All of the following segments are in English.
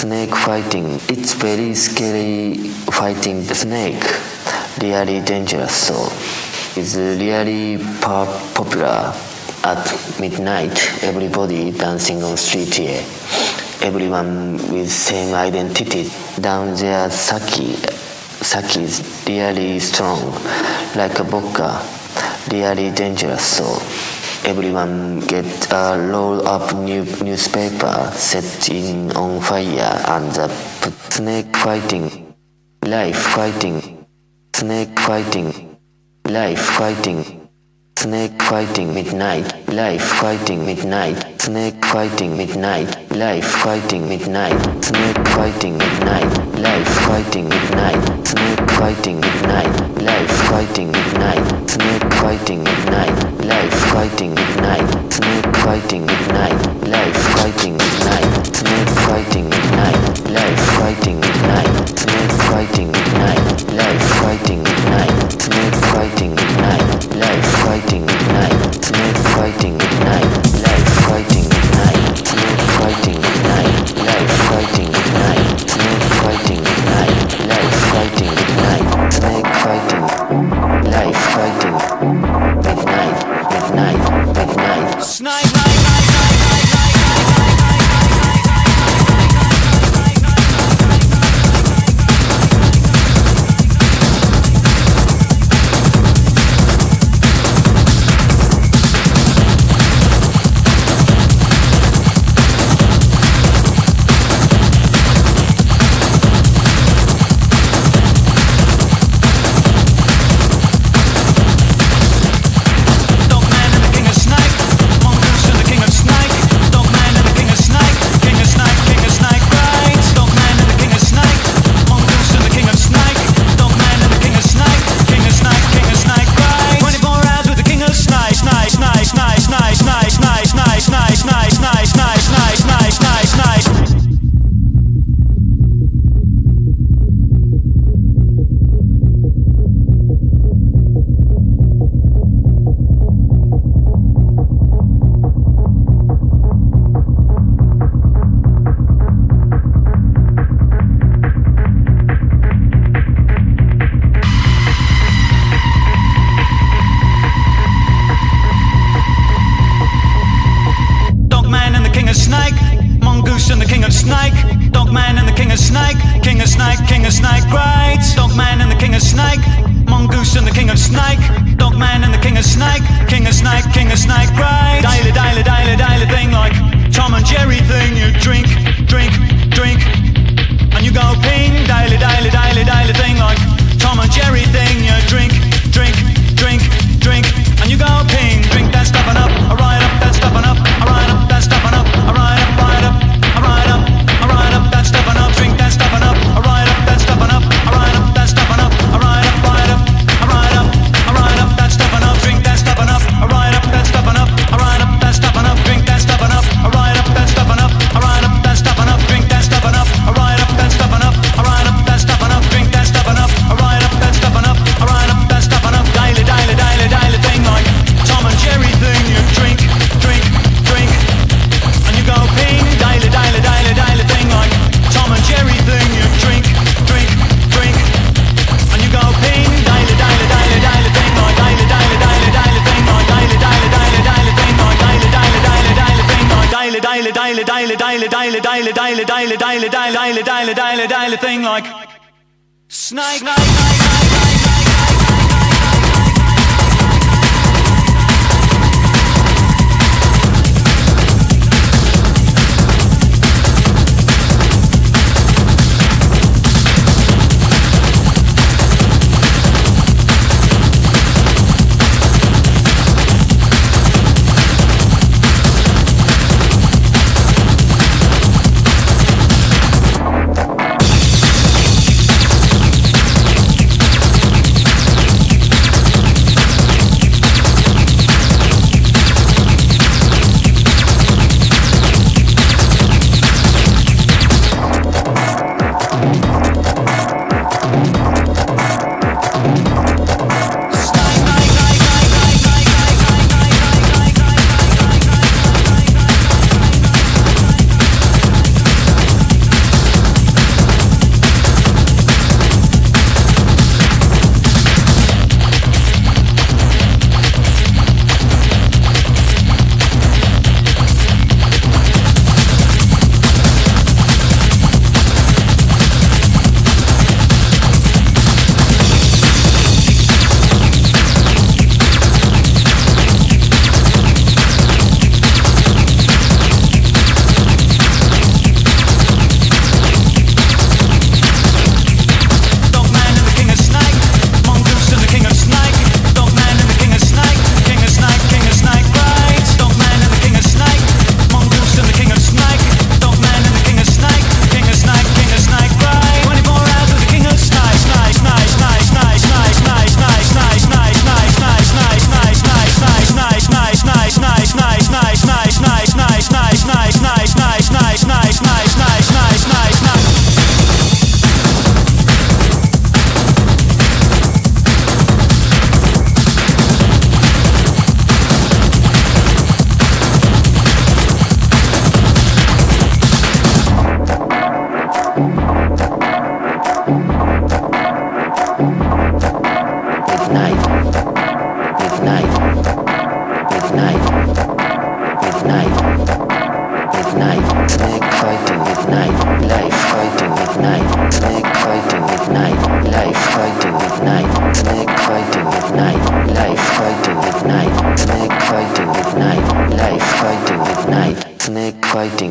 snake fighting. It's very scary fighting the snake. Really dangerous. So it's really popular at midnight. Everybody dancing on street here. Everyone with same identity. Down there, sake. Sake is really strong, like a vodka. Really dangerous. So Everyone get a roll of new newspaper set in on fire and the snake fighting, life fighting, snake fighting, life fighting. Snake fighting midnight, life fighting midnight, snake fighting midnight, life fighting midnight, snake fighting midnight, life fighting midnight, snake fighting midnight, life fighting midnight, snake fighting midnight, life fighting midnight, snake fighting midnight, life fighting midnight, snake fighting midnight, life fighting midnight, snake fighting midnight, life fighting midnight. night daily, daily, daily, daily, daily, daily, daily, daily, daily, daily, daily, daily, daily thing like snake.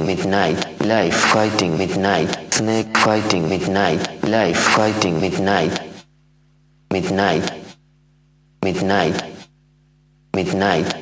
midnight, life fighting midnight, snake fighting midnight, life fighting midnight, midnight, midnight, midnight. midnight.